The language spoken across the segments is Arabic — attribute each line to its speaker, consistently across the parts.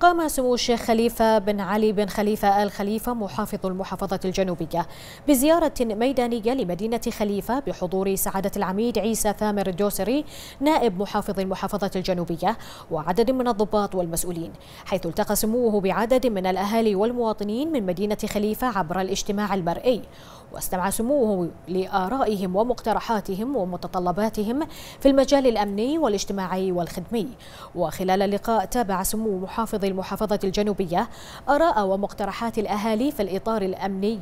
Speaker 1: قام سمو الشيخ خليفة بن علي بن خليفة آل خليفة محافظ المحافظة الجنوبية بزيارة ميدانية لمدينة خليفة بحضور سعادة العميد عيسى ثامر الدوسري نائب محافظ المحافظة الجنوبية وعدد من الضباط والمسؤولين حيث التقى سموه بعدد من الأهالي والمواطنين من مدينة خليفة عبر الاجتماع المرئي واستمع سموه لآرائهم ومقترحاتهم ومتطلباتهم في المجال الأمني والاجتماعي والخدمي وخلال اللقاء تابع سمو محافظ المحافظة الجنوبية آراء ومقترحات الأهالي في الإطار الأمني.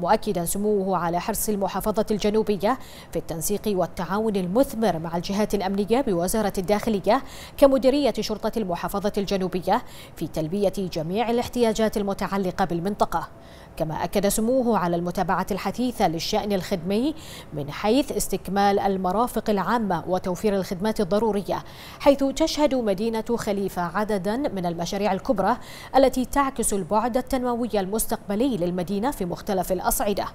Speaker 1: مؤكدا سموه على حرص المحافظة الجنوبية في التنسيق والتعاون المثمر مع الجهات الأمنية بوزارة الداخلية كمديرية شرطة المحافظة الجنوبية في تلبية جميع الاحتياجات المتعلقة بالمنطقة. كما أكد سموه على المتابعة الحثيثة للشأن الخدمي من حيث استكمال المرافق العامة وتوفير الخدمات الضرورية حيث تشهد مدينة خليفة عددا من المشاريع الكبرى التي تعكس البعد التنموي المستقبلي للمدينة في مختلف الأصعدة.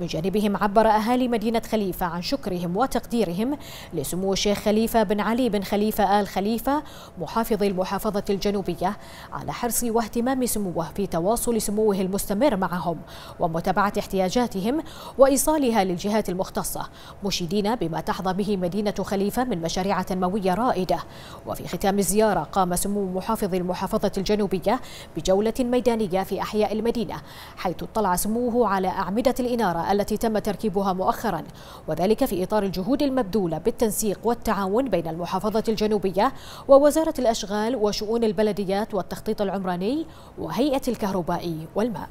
Speaker 1: من جانبهم عبر أهالي مدينة خليفة عن شكرهم وتقديرهم لسمو الشيخ خليفة بن علي بن خليفة آل خليفة محافظ المحافظة الجنوبية على حرص واهتمام سموه في تواصل سموه المستمر معهم ومتابعة احتياجاتهم وإيصالها للجهات المختصة مشيدين بما تحظى به مدينة خليفة من مشاريع تنموية رائدة. وفي ختام الزيارة قام سمو محافظ المحافظة الجنوبية بجولة ميدانية في أحياء المدينة حيث اطلع سموه على أعمدة الإنارة التي تم تركيبها مؤخرا وذلك في إطار الجهود المبذولة بالتنسيق والتعاون بين المحافظة الجنوبية ووزارة الأشغال وشؤون البلديات والتخطيط العمراني وهيئة الكهرباء والماء.